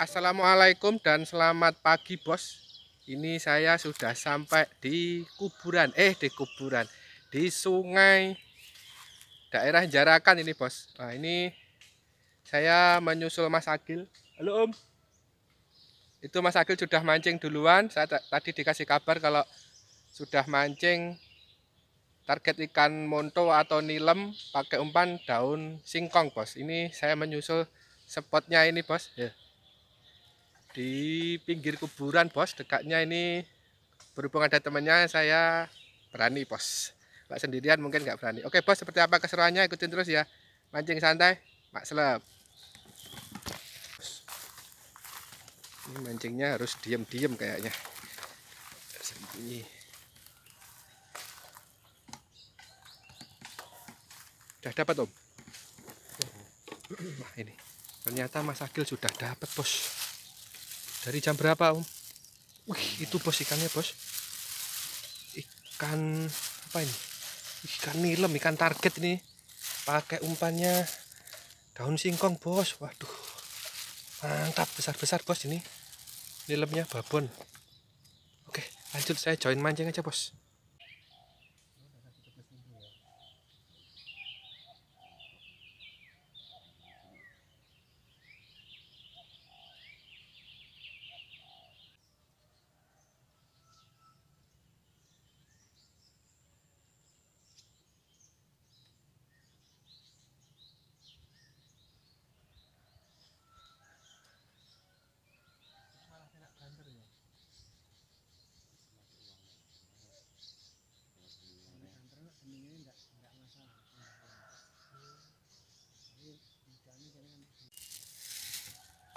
Assalamualaikum dan selamat pagi bos. Ini saya sudah sampai di kuburan Eh di kuburan Di sungai Daerah Jarakan ini bos. Nah ini Saya menyusul Mas Agil. Halo Om. Itu Mas Agil sudah mancing duluan. Saya tadi dikasih kabar kalau Sudah mancing Target ikan monto atau nilem Pakai umpan daun singkong bos. Ini saya menyusul spotnya ini bos. Ya di pinggir kuburan bos. Dekatnya ini berhubung ada temannya saya berani bos. Pak sendirian mungkin nggak berani. Oke bos seperti apa keseruannya? Ikutin terus ya. Mancing santai. Mak Seleb ini mancingnya harus diem-diem kayaknya. Sembunyi. Udah dapat om? Ini. Ternyata Mas Agil sudah dapat bos dari jam berapa om? Wih itu bos ikannya bos. Ikan apa ini? Ikan nilem ikan target ini. Pakai umpannya. Daun singkong bos. Waduh. Mantap besar-besar bos ini. Nilemnya babon. Oke lanjut saya join mancing aja bos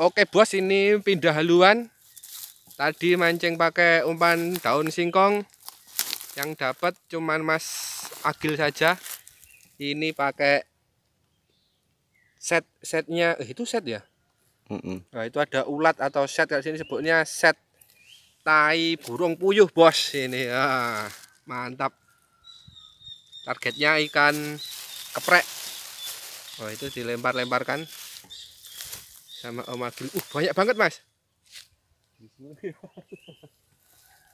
Oke bos ini pindah haluan. Tadi mancing pakai umpan daun singkong. Yang dapat cuman mas agil saja. Ini pakai set setnya. Eh, itu set ya? Nah itu ada ulat atau set kalau sini sebutnya set tai burung puyuh bos ini. Ya mantap. Targetnya ikan keprek Oh itu dilempar-lemparkan sama Om Agil. Uh, banyak banget, Mas.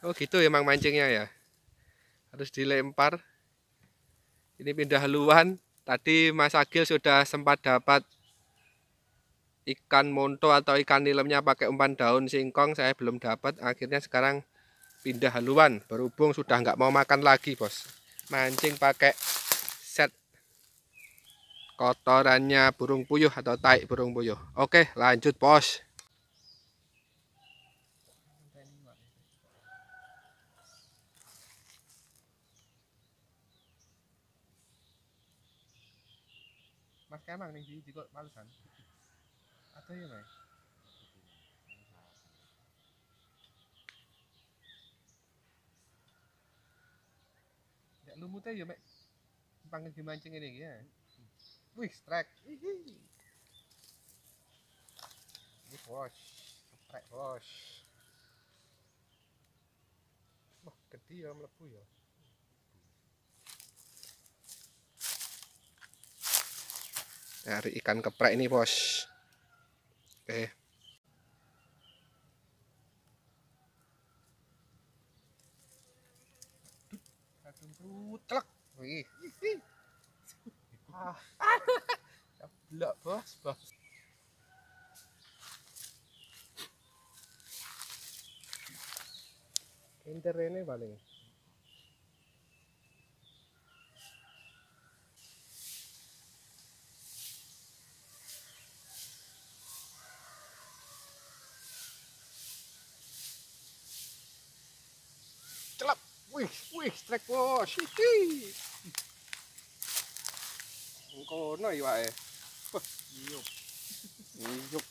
Oh, gitu emang mancingnya ya. Harus dilempar. Ini pindah haluan. Tadi Mas Agil sudah sempat dapat ikan monto atau ikan nilemnya pakai umpan daun singkong. Saya belum dapat. Akhirnya sekarang pindah haluan. Berhubung sudah nggak mau makan lagi, Bos. Mancing pakai kotorannya burung puyuh atau tai burung puyuh. Oke, lanjut bos. Mas kemang nih di kok malesan. Ada ya, Mas? Ya lumutnya ya, Mek. Panggil dimancing ini ya. Wih, strike. Ini bos. Strike bos. Wah, gede ya melebu ya. Dari ikan keprek ini, Bos. Oke. Aduh, telak. Wih. Ah. Blok, Bos, Bos. Inter ini paling. Celap. Wih, wih, strike bos. Hihi kono ya wae. Iyup. Iyup.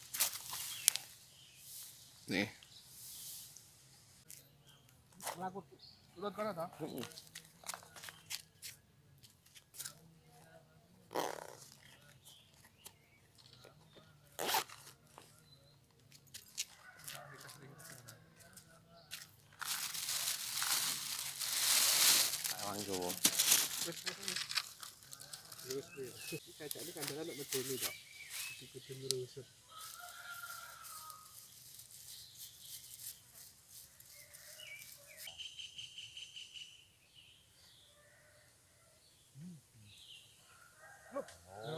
Nih. Laku urut kono ta? Heeh. Wang Jawa. Wis medeni kok ikutin terus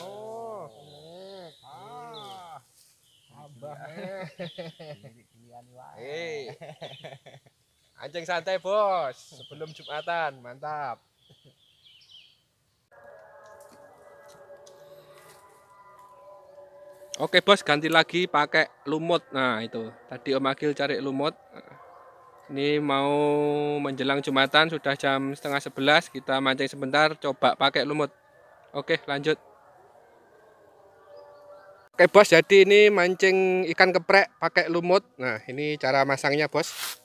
oh, ah, ah, eh. Anjing santai bos, sebelum Jumatan, mantap. Oke, Bos, ganti lagi pakai lumut. Nah, itu. Tadi Om Agil cari lumut. Ini mau menjelang Jumatan, sudah jam setengah sebelas. Kita mancing sebentar, coba pakai lumut. Oke, lanjut. Oke bos, jadi ini mancing ikan keprek pakai lumut. Nah, ini cara masangnya bos.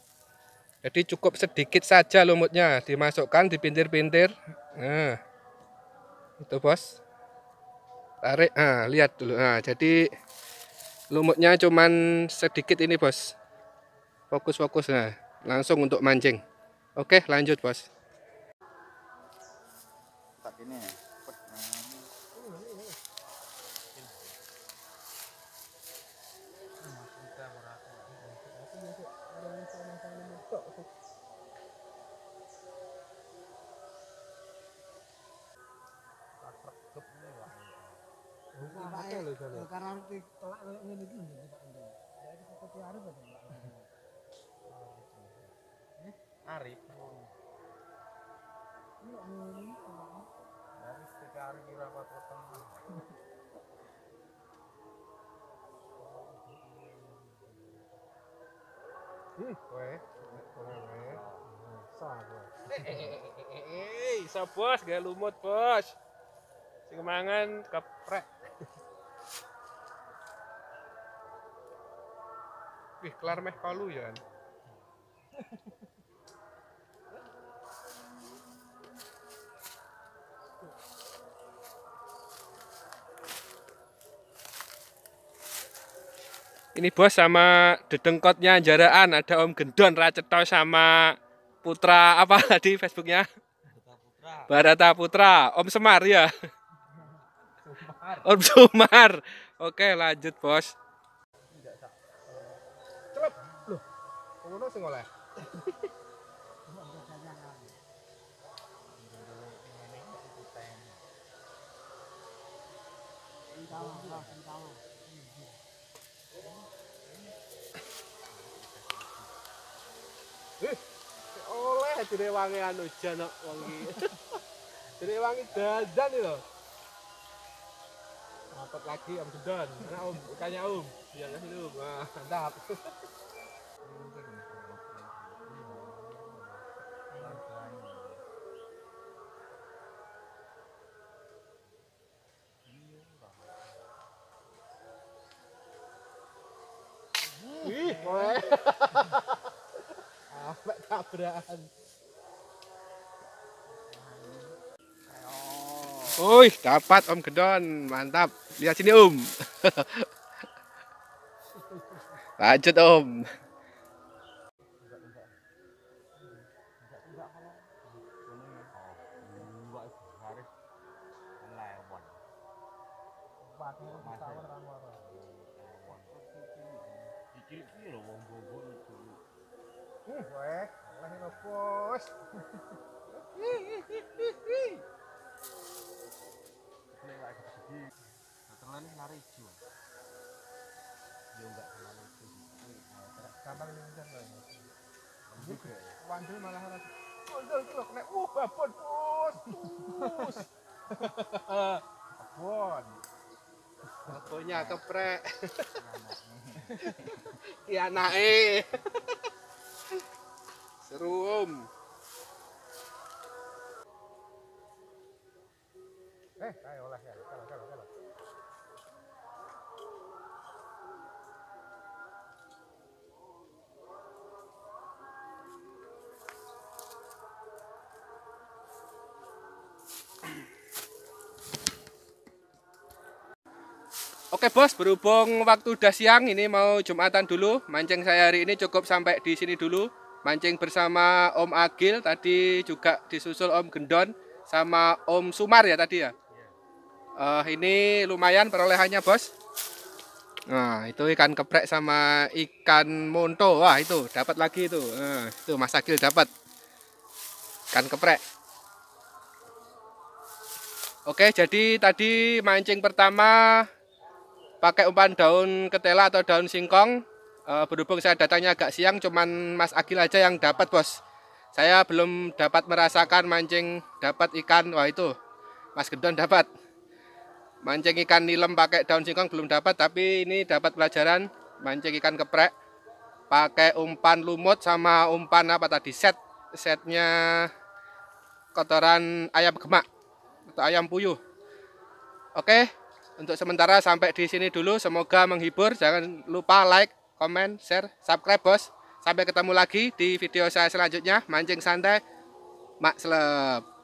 Jadi cukup sedikit saja lumutnya, dimasukkan di pintir-pintir. Nah, itu bos. Tarik, nah lihat dulu. Nah, jadi lumutnya cuman sedikit ini bos. Fokus-fokus, nah langsung untuk mancing. Oke, lanjut bos. ini Karena Pak Endo. Jadi seperti Arif ada Pak. Arif. Ini Arif kira apa potong. Ih, kowe. Hei, sa bos, gak lumut bos. Sing mangan keprek. Wih, kelar meh palu ya. Ini bos sama dedengkotnya jaraan ada Om Gendon Raceto sama Putra apa tadi Facebooknya? Barata Putra. Om Semar ya. Om Sumar. Oke lanjut bos. Ngono sing oleh. oleh direwangi anu jan wong iki. direwangi dandan iki lho. Dapat lagi Om Gedon. Nah, Om, tanya Om. Ya, kasih Om. Nah, mantap. Kowe. Sampai tabrakan. Wih, dapat Om Gedon, mantap. Lihat sini Om. Lanjut Om. Bos. Terlalu ini lari hijau. Ya enggak terlalu hijau. Gampang loh ini. Wandel malah harus. Wandel itu loh kena. Uh, babon bos. Bos. Babon. Babonnya keprek. Iya naik. Seru om. Eh, ayo olah ya. Oke bos, berhubung waktu udah siang, ini mau jumatan dulu. Mancing saya hari ini cukup sampai di sini dulu mancing bersama Om Agil tadi juga disusul Om Gendon sama Om Sumar ya tadi ya. Uh, ini lumayan perolehannya bos. Nah itu ikan keprek sama ikan monto. Wah itu dapat lagi itu. Nah, itu Mas Agil dapat ikan keprek. Oke jadi tadi mancing pertama pakai umpan daun ketela atau daun singkong. Uh, berhubung saya datangnya agak siang cuman Mas Agil aja yang dapat bos. Saya belum dapat merasakan mancing dapat ikan. Wah itu. Mas Gendon dapat. Mancing ikan nilem pakai daun singkong belum dapat tapi ini dapat pelajaran. Mancing ikan keprek pakai umpan lumut sama umpan apa tadi set. Setnya kotoran ayam gemak atau ayam puyuh. Oke untuk sementara sampai di sini dulu. Semoga menghibur. Jangan lupa like komen share subscribe bos. Sampai ketemu lagi di video saya selanjutnya. Mancing santai. Mak seleb